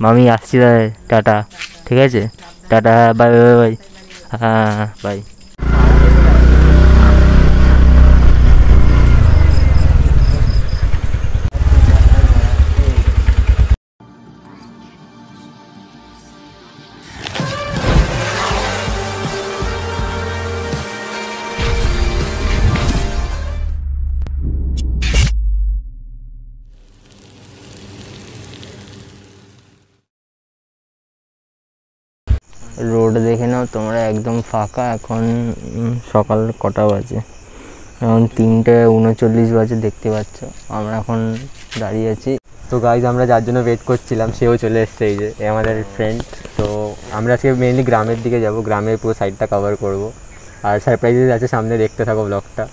মামি আসছি টাটা। ঠিক আছে? Tata bye bye bye. হ্যাঁ বাই। রোড দেখে নাও, তোমরা একদম ফাঁকা এখন সকাল কটা বাজে? এখন তিনটে উনচল্লিশ বাজে দেখতে পাচ্ছ, আমরা এখন দাঁড়িয়ে আছি। তো গাইজ আমরা যার জন্য ওয়েট করছিলাম, সেও চলে এসছে এই যে আমাদের ফ্রেন্ড তো আমরা আজকে মেনলি গ্রামের দিকে যাব, গ্রামের পুরো সাইডটা কভার করব। আর সারপ্রাইজেস আছে, সামনে দেখতে থাকো ব্লগটা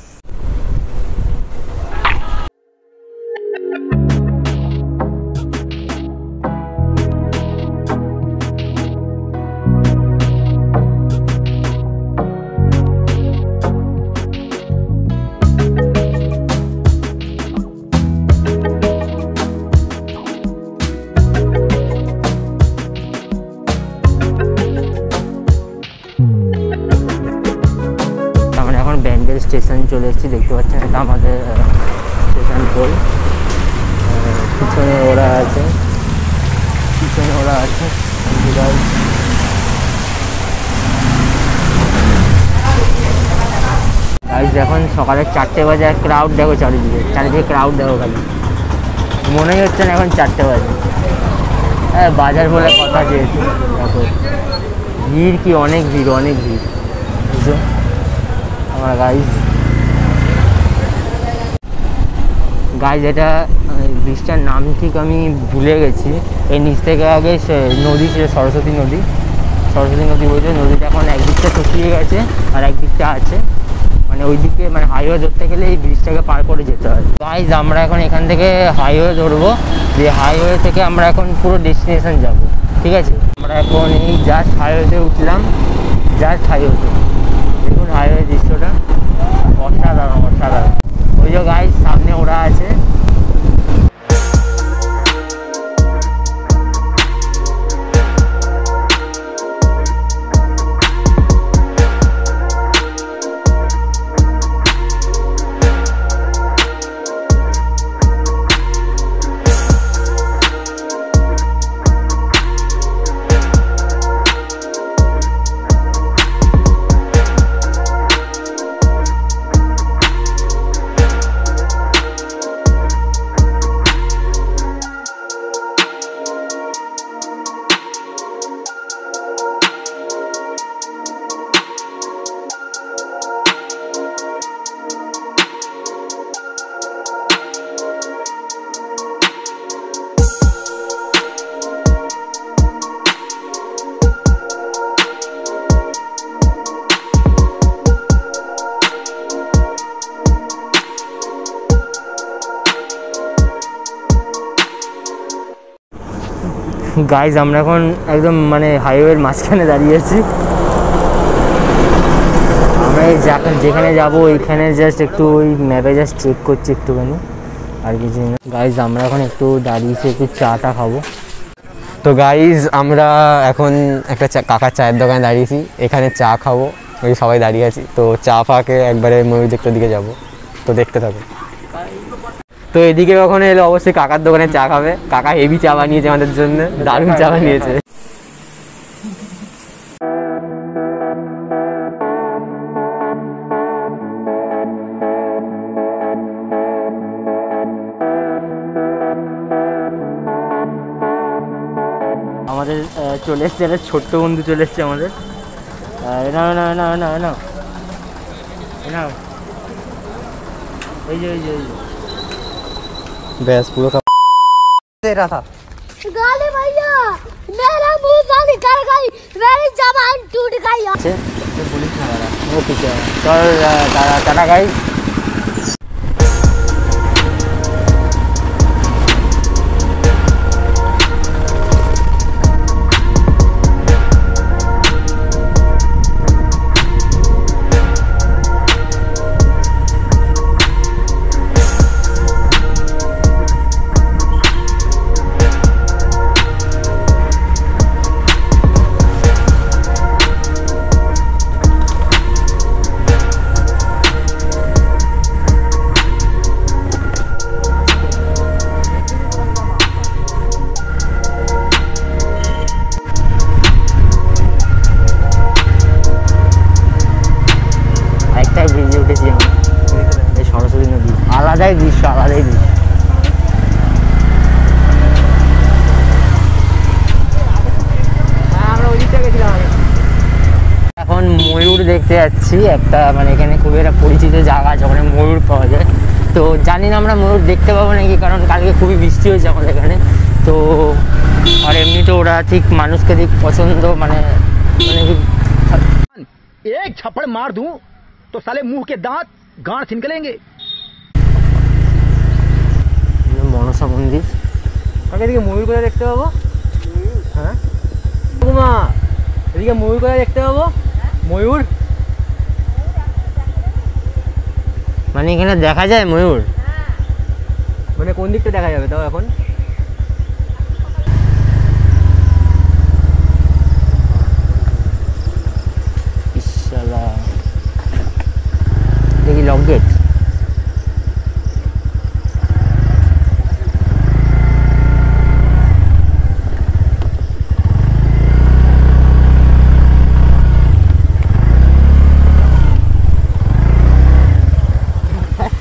দেখতে পাচ্ছেন, এটা আমাদের স্টেশন পোল পিছনে ওরা আছে। পিছনে ওরা আছে। এখন সকালে চারটে বাজে ক্রাউড দেখো চারিদিকে। চারিদিকে ক্রাউড দেখো খালি। মনেই হচ্ছে না এখন চারটে বাজে। হ্যাঁ বাজার বলে কথা যেহেতু দেখো। ভিড় কি, অনেক ভিড় অনেক ভিড়। বুঝছ? আমার গাইজ গাইজ, এটা ব্রিজটার নাম ঠিক আমি ভুলে গেছি। এই নিচ থেকে আগে নদী ছিল, সরস্বতী নদী। সরস্বতী নদী বলছে, নদীটা এখন একদিকটা শুকিয়ে গেছে আর একদিকটা আছে। মানে ওই দিকে মানে হাইওয়ে ধরতে গেলে এই ব্রিজটাকে পার করে যেতে হয়। গাইজ, আমরা এখন এখান থেকে হাইওয়ে ধরবো। যে হাইওয়ে থেকে আমরা এখন পুরো ডেস্টিনেশন যাব, ঠিক আছে? আমরা এখন এই জাস্ট হাইওয়েতে উঠলাম জাস্ট হাইওয়েতে দেখুন হাইওয়ে দৃশ্যটা। অসাধারণ অসাধারণ। ওই যে গাইজ সামনে ওরা আছে। গাইজ আমরা এখন একদম মানে হাইওয়ের মাঝখানে দাঁড়িয়ে আছি। আমরা যেখানে যাব, ওইখানে জাস্ট একটু ওই ম্যাপে জাস্ট চেক করছি একটুখানি। আর কিছু গাইজ আমরা এখন একটু দাঁড়িয়েছি, একটু চাটা খাব। তো গাইজ আমরা এখন একটা কাকার চায়ের দোকানে দাঁড়িয়েছি। এখানে চা খাব। ওই সবাই দাঁড়িয়ে আছি। তো চা ফাকে একবারে ময়ূর দেখতে দিকে যাব। তো দেখতে থাকো। তো এদিকে কখনো এলে অবশ্যই কাকার দোকানে চা খাবে। কাকা হেভি চা বানিয়েছে আমাদের জন্য দারুণ চা বানিয়েছে। আমাদের চলে এসছে একটা ছোট্ট বন্ধু চলে এসছে আমাদের। আহ, এ নাও না না না না নাও এই যে এই যে। भैंस पूरा का दे रहा था। गाली भैया मेरा मुँह से निकल गई मेरी जबान टूट गई। अच्छा, पुलिस वो पीछे कर चला गई। টাটা গাইজ আলাদাই দৃশ্য আলাদাই দৃশ্য আমরা ওই দিকটা গেছিলাম আগে এখন ময়ূর দেখতে যাচ্ছি একটা মানে এখানে খুবই একটা পরিচিত জায়গা আছে ওখানে ময়ূর পাওয়া যায় তো জানি না আমরা ময়ূর দেখতে পাবো নাকি কারণ কালকে খুবই বৃষ্টি হয়েছে আমাদের এখানে তো আর এমনি তো ওরা ঠিক মানুষকে ঠিক পছন্দ মানে মানে কি एक छप्पड़ मार दूं तो साले मुंह के दांत गांठ निकलेंगे মনসা মন্দির। আগে এদিকে ময়ূর কোথায় দেখতে পাবো? হ্যাঁ? মা এদিকে ময়ূর কোথায় দেখতে পাবো? ময়ূর? মানে এখানে দেখা যায় ময়ূর? মানে কোন দিকটা দেখা যাবে তাও এখন ইশালা দেখি লক গেট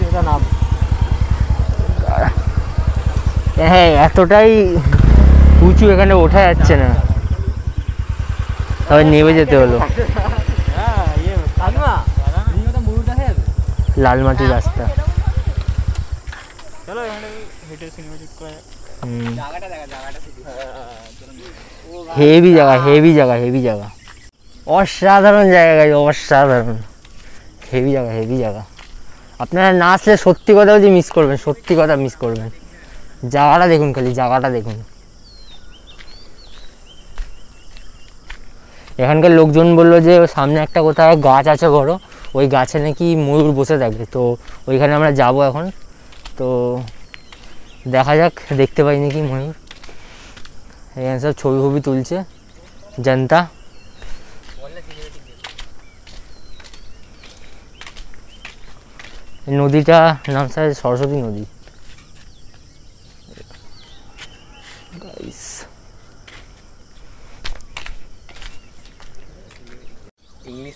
এটা নাম হ্যাঁ এতটাই উঁচু এখানে ওঠা যাচ্ছে না। তবে নেমে যেতে হলো। লাল মাটির রাস্তা। হেভি জায়গা হেভি জায়গা হেভি জায়গা। অসাধারণ জায়গা গাইজ, অসাধারণ। হেভি জায়গা হেভি জায়গা। আপনারা না আসলে সত্যি কথা বলছি মিস করবেন, সত্যি কথা মিস করবেন। জায়গাটা দেখুন খালি, জায়গাটা দেখুন। এখানকার লোকজন বলল যে, সামনে একটা কোথায় গাছ আছে বড়, ওই গাছে নাকি ময়ূর বসে থাকে তো ওইখানে আমরা যাব এখন। তো দেখা যাক, দেখতে পাই নাকি ময়ূর। এখানে সব ছবি ফবি তুলছে জনতা। নদীটা নাম স্যার সরস্বতী নদী।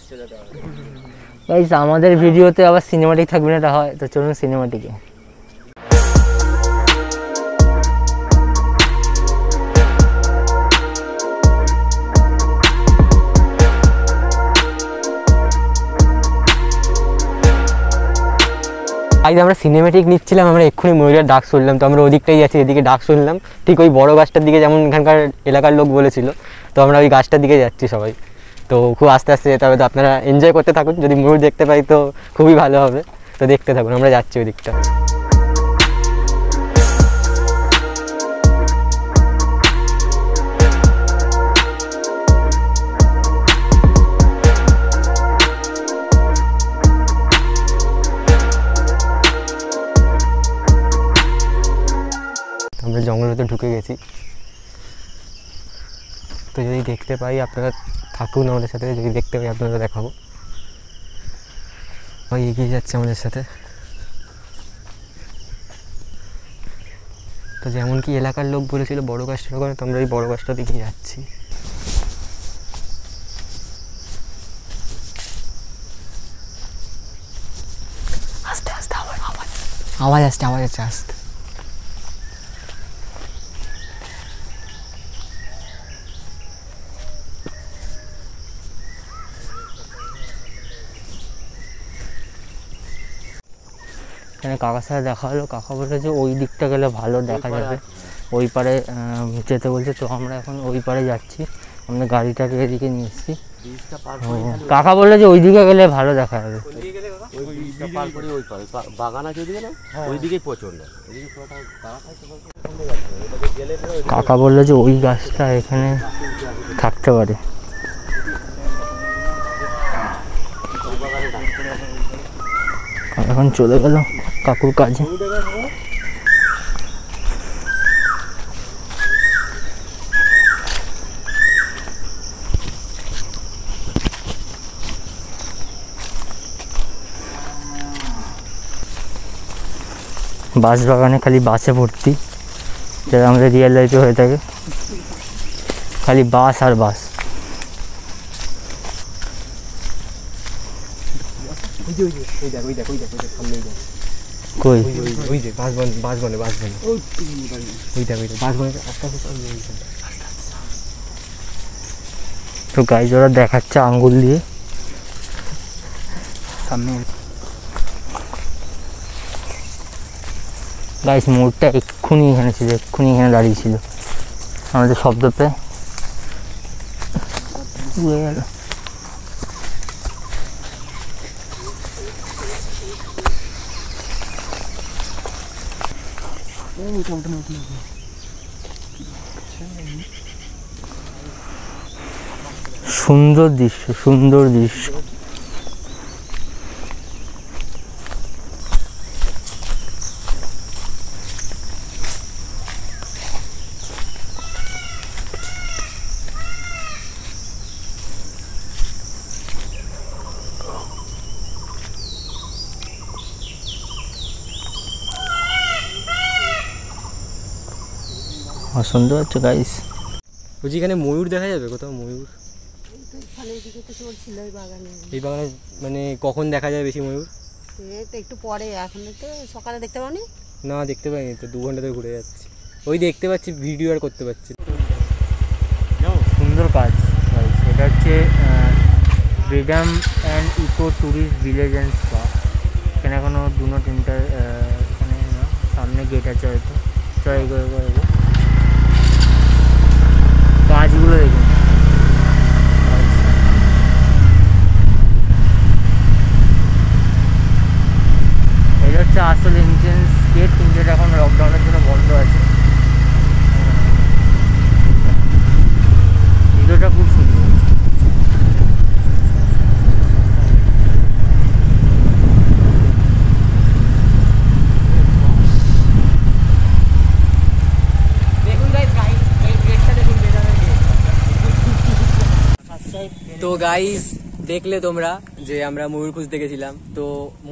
Guys, আমাদের ভিডিওতে আবার সিনেমাটিক থাকবে না এটা হয় তো চলুন সিনেমাটিকে আজ আমরা সিনেমেটিক নিচ্ছিলাম আমরা এক্ষুনি ময়ূরের ডাক শুনলাম তো আমরা ওদিকটাই যাচ্ছি এদিকে ডাক শুনলাম। ঠিক ওই বড় গাছটার দিকে যেমন এখানকার এলাকার লোক বলেছিল তো আমরা ওই গাছটার দিকে যাচ্ছি সবাই। তো খুব আস্তে আস্তে যেতে হবে। তো আপনারা এনজয় করতে থাকুন। যদি ময়ূর দেখতে পাই তো খুবই ভালো হবে। তো দেখতে থাকুন, আমরা যাচ্ছি ওই দিকটা তো আমরা জঙ্গলের ভেতর ঢুকে গেছি। তো যদি দেখতে পাই আপনারা থাকুন আমাদের সাথে যদি দেখতে পাই আপনারা দেখাবো। ভাই এগিয়ে যাচ্ছে আমাদের সাথে। তো যেমন কি এলাকার লোক বলেছিল বড় গাছটার ওখানে তো আমরা এই বড় গাছটা দিকে যাচ্ছি। আওয়াজ আসছে আওয়াজ আসছে আস্তে। এখানে কাকার সাথে দেখা হলো। কাকা বলে যে ওই দিকটা গেলে ভালো দেখা যাবে। ওই পারে যেতে বলছে তো আমরা এখন ওই পারে যাচ্ছি। আমরা গাড়িটাকে এদিকে নিয়ে এসেছি। কাকা বলল যে ওই দিকে গেলে ভালো দেখা যাবে। ওই কাকা বলল যে ওই গাছটা এখানে থাকতে পারে। এখন চলে গেল কাকুর কাজে। বাস বাগানে খালি বাসে ভর্তি, যেটা আমাদের রিয়েল লাইফে হয়ে থাকে। খালি বাস আর বাস যে ওই যে ওই দেখ ওই দেখ ওই দেখ ওই দেখ সামনেই দেখ। কই? ওই ওই ওই যে বাস বন বাস বনে বাস বনে ওইটা ওইটা বাস বনে আস্তে আস্তে ওই তো গাইজ ওরা দেখাচ্ছে আঙ্গুল দিয়ে। সামনে। গাইস মোড়টা এক্ষুনি এখানে ছিল এক্ষুনি এখানে দাঁড়িয়ে ছিল। আমাদের শব্দ পেয়ে। উড়ে গেল সুন্দর দৃশ্য সুন্দর দৃশ্য। সুন্দর হচ্ছে গাইস বলছি এখানে ময়ূর দেখা যাবে? কোথাও ময়ূর? এই বাগানে মানে কখন দেখা যায় বেশি ময়ূর? একটু পরে এখন তো সকালে দেখতে পাওনি। না দেখতে পাইনি তো দু ঘণ্টা ধরে ঘুরে যাচ্ছি। ওই দেখতে পাচ্ছি ভিডিও আর করতে পারছি না। সুন্দর কাজ। এটা হচ্ছে freedom and eco tourist village and spa এখানে এখনও দুটো তিনটা এখানে না সামনে গেট আছে হয়তো। এগো এগো এগো গাছগুলো দেখুন। এটা হচ্ছে আসল এন্ট্রেন্স গেট কিন্তু এটা এখন লকডাউনের জন্য বন্ধ আছে ভিডিওটা খুব সুন্দর দেখুন গাইস এই গেটটা দেখুন বেদানের গেট তো গাইস দেখলে তোমরা যে আমরা ময়ূর খুঁজতে গেছিলাম। তো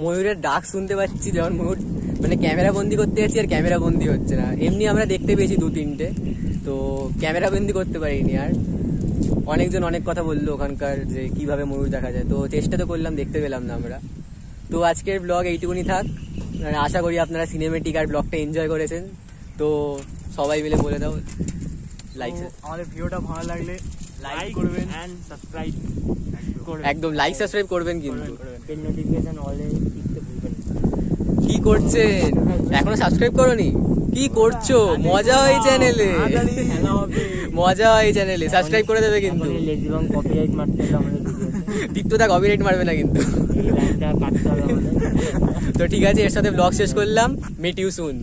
ময়ূরের ডাক শুনতে পাচ্ছি যখন ময়ূর মানে ক্যামেরা বন্দি করতে যাচ্ছি আর ক্যামেরা বন্দি হচ্ছে না। এমনি আমরা দেখতে পেয়েছি দু তিনটে। তো ক্যামেরা বন্দি করতে পারিনি আর। অনেকজন অনেক কথা বলল ওখানকার যে কীভাবে ময়ূর দেখা যায়। তো চেষ্টা তো করলাম দেখতে পেলাম না আমরা। তো আজকের ব্লগ এইটুকুনি থাক। মানে আশা করি আপনারা সিনেমেটিক আর ব্লগটা এনজয় করেছেন। তো সবাই মিলে বলে দাও লাইক আমাদের ভিডিওটা ভালো লাগলে লাইক করবেন এন্ড সাবস্ক্রাইব একদম। লাইক সাবস্ক্রাইব করবেন কিন্তু। বেল নোটিফিকেশন অলে টিপতে ভুলবেন কি করছেন? এখনও সাবস্ক্রাইব করনি? কি করছ? মজা হয় চ্যানেলে মজা হয় চ্যানেলে সাবস্ক্রাইব করে দেবে কিন্তু। লেজিবং কপিরাইট মারতে হলে আমাদের দীপ্তদা কপিরাইট মারবে না কিন্তু। তো ঠিক আছে এর সাথে ব্লগ শেষ করলাম। Meet you soon